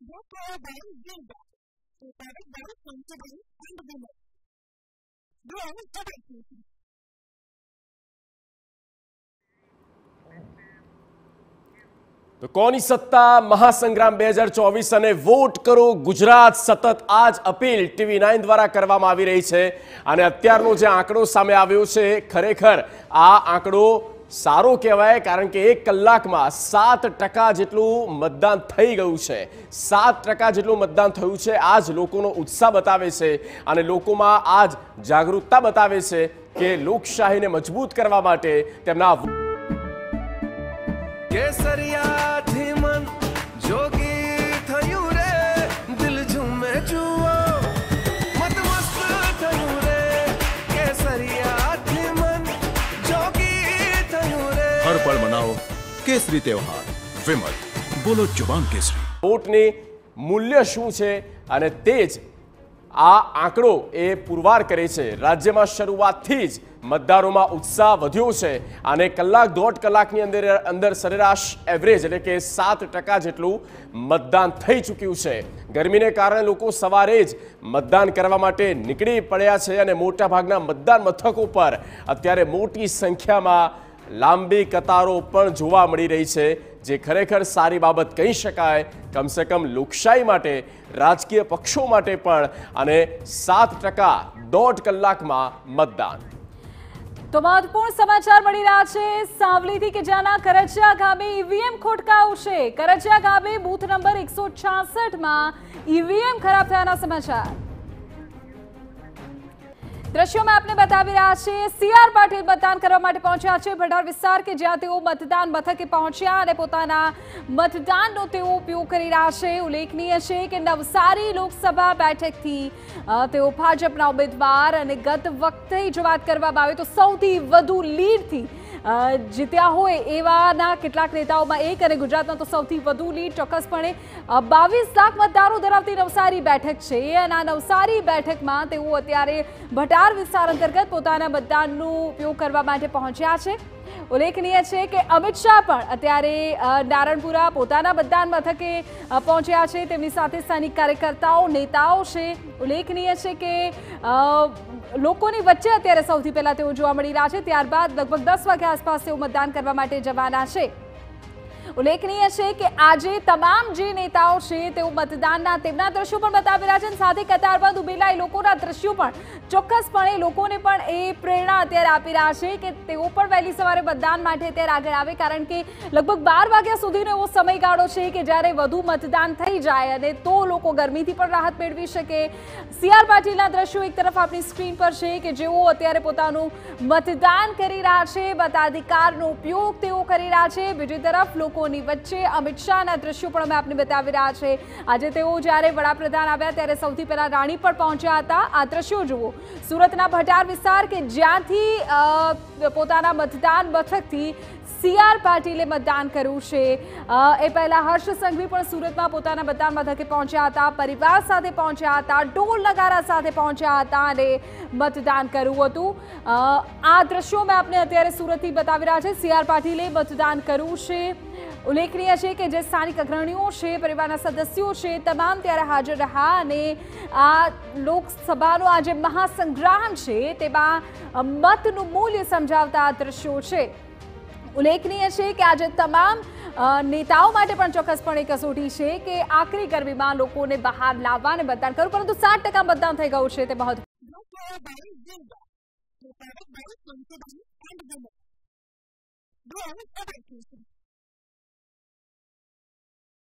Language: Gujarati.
Therefore, by Gilda, prepared very Sensible and Winner. Then, double things. તો કોની સત્તા મહાસંગ્રામ બે હજાર ચોવીસ અને વોટ કરો ગુજરાત સતત આ જ અપીલ ટીવી નાઇન દ્વારા કરવામાં આવી રહી છે અને અત્યારનો જે આંકડો સામે આવ્યો છે ખરેખર આ આંકડો સારો કહેવાય કારણ કે એક કલાકમાં સાત ટકા જેટલું મતદાન થઈ ગયું છે. સાત ટકા જેટલું મતદાન થયું છે. આ જ લોકોનો ઉત્સાહ બતાવે છે અને લોકોમાં આ જ જાગૃતતા બતાવે છે કે લોકશાહીને મજબૂત કરવા માટે તેમના કેસરિયાથી મનાવો કેસરી તહેવાર વિમલ બોલો જુબાન કેસરી વોટની મૂલ્ય શું છે અને તે જ આ આંકડો એ પુરવાર કરે છે. રાજ્યમાં શરૂઆતથી જ મતદારોમાં ઉત્સાહ વધ્યો છે અને કલાક દોઢ કલાકની અંદર અંદર સરેરાશ એવરેજ એટલે કે સાત ટકા જેટલું મતદાન થઈ ચૂક્યું છે. ગરમીને કારણે લોકો સવારે જ મતદાન કરવા માટે નીકળી પડ્યા છે અને મોટાભાગના મતદાન મથકો પર અત્યારે મોટી સંખ્યામાં લાંબી કતારો પણ જોવા મળી રહી છે, જે ખરેખર સારી બાબત કહી શકાય. કમસે કમ લોકશાહી માટે, રાજકીય પક્ષો માટે પણ, અને સાત ટકા દોઢ કલાકમાં મતદાન. તો મહત્વપૂર્ણ સમાચાર મળી રહ્યા છે, સાવલીથી કે જ્યાંના કરજિયા ગામે ઈવીએમ ખોટકાવ છે. કરજિયા ગામે બૂથ નંબર એકસો માં ઈવીએમ ખરાબ થયાના સમાચાર. દ્રશ્યોમાં આપને બતાવી રહ્યા છે, સીઆર પાટીલ મતદાન કરવા માટે પહોંચ્યા છે. ભંડાર વિસ્તાર કે જ્યાં તેઓ મતદાન મથકે પહોંચ્યા અને પોતાના મતદાનનો તેઓ ઉપયોગ કરી રહ્યા છે. ઉલ્લેખનીય છે કે નવસારી લોકસભા બેઠકથી તેઓ ભાજપના ઉમેદવાર અને ગત વખતે જો વાત કરવામાં આવે. તો સૌથી વધુ લીડથી જીત્યા હોય એવાના કેટલાક નેતાઓમાં એક અને ગુજરાતમાં તો સૌથી વધુ લીડ ચોક્કસપણે બાવીસ લાખ મતદારો ધરાવતી નવસારી બેઠક છે. અને આ નવસારી બેઠકમાં તેઓ અત્યારે ભટાર વિસ્તાર અંતર્ગત પોતાના મતદાનનો ઉપયોગ કરવા માટે પહોંચ્યા છે. ઉલ્લેખનીય છે કે અમિત શાહ પણ અત્યારે નારણપુરા પોતાના મતદાન મથકે પહોંચ્યા છે. તેમની સાથે સ્થાનિક કાર્યકર્તાઓ, નેતાઓ છે. ઉલ્લેખનીય છે કે લોકોની વચ્ચે અત્યારે સૌથી પહેલા તેઓ જોવા મળી રહ્યા છે. ત્યારબાદ લગભગ દસ વાગ્યા આસપાસ તેઓ મતદાન કરવા માટે જવાના છે. ઉલ્લેખનીય છે કે આજે તમામ જે નેતાઓ છે તેઓ મતદાનના તેમના દ્રશ્યો પણ બતાવી રહ્યા છે સાથે કતારબંધ ઉભેલા એ લોકોના દ્રશ્યો પણ ચોક્કસપણે લોકોને પણ એ પ્રેરણા અત્યારે આપી રહ્યા છે કે તેઓ પણ વહેલી સવારે મતદાન માટે અત્યારે આગળ આવે, કારણ કે લગભગ બાર વાગ્યા સુધીનો એવો સમયગાળો છે કે જ્યારે વધુ મતદાન થઈ જાય અને તો લોકો ગરમીથી પણ રાહત મેળવી શકે. સીઆર પાટીલના દ્રશ્યો એક તરફ આપણી સ્ક્રીન પર છે કે જેઓ અત્યારે પોતાનું મતદાન કરી રહ્યા છે, મતાધિકારનો ઉપયોગ તેઓ કરી રહ્યા છે. બીજી તરફ લોકોની વચ્ચે અમિત શાહના દ્રશ્યો પણ અમે આપને બતાવી રહ્યા છે. આજે તેઓ જ્યારે વડાપ્રધાન આવ્યા ત્યારે સૌથી પહેલા રાણી પર પહોંચ્યા હતા. આ દ્રશ્યો જુઓ. સુરતના ભટાર વિસ્તાર કે જ્યાંથી પોતાના મતદાન મથકથી સીઆર પાટીલે મતદાન કર્યું છે. એ પહેલા હર્ષ સંઘવી પણ સુરતમાં પોતાના મતદાન મથકે પહોંચ્યા હતા. પરિવાર સાથે પહોંચ્યા હતા. ઢોલ નગારા સાથે પહોંચ્યા હતા અને મતદાન કર્યું હતું. આ દ્રશ્યો મેં આપને અત્યારે સુરતથી બતાવી રહ્યા છે. સીઆર પાટીલે મતદાન કર્યું છે. ઉલ્લેખનીય છે કે જે સ્થાનિક અગ્રણીઓ છે પરિવારના સદસ્યો છે તમામ ત્યારે હાજર રહ્યા અને આ લોકસભાનો આ જે મહાસંગ્રામ છે તેમાં મતનું મૂલ્ય સમજાવતા દ્રશ્યો છે. ઉલ્લેખનીય છે કે આજે તમામ નેતાઓ માટે પણ ચોક્કસપણે કસોટી છે કે આખરી ગરમીમાં લોકોને બહાર લાવવા અને મતદાન કરવું પરંતુ સાત ટકા મતદાન થઈ ગયું છે તે મહત્વ Therefore, by